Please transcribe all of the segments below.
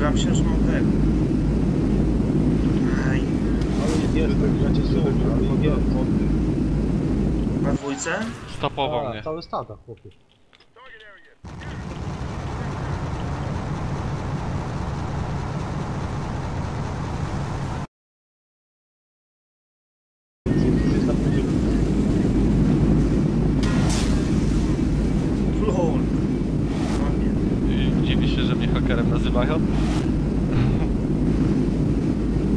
Ramsiarz mam ten. Aj. Ale nie, tak gracie z Na dwójce? Stopował tak, mnie. Całe stada, chłopie. Że mnie hakerem nazywają.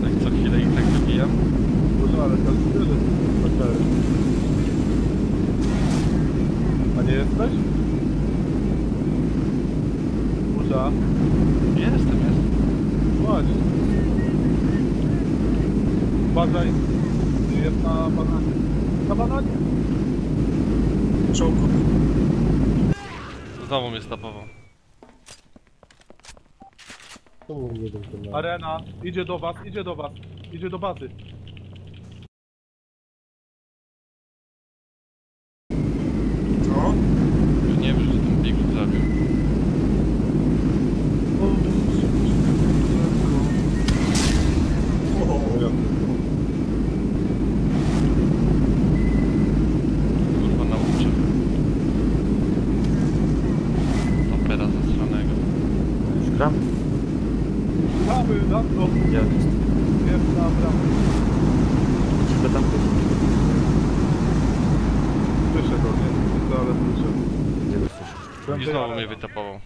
Tak co chwilę ich tak wybijam. Boże, ale to jest tyle, że A nie jesteś? Burza? Jestem, jestem. Właśnie. Uważaj. Jest na bananie. Na bananie? Czołgów. Znowu mnie stopował. Arena, idzie do was, idzie do was. Idzie do bazy. Już nie wiem, że ten biegł zabił. Kurwa nauczę. Opera zastrzanego. Już gram? Gramy na to. Ja jest. Wiem, dobra. Tylko tam Słyszę go, nie? Ale słyszę. Go słyszysz? I znowu mnie wytapował.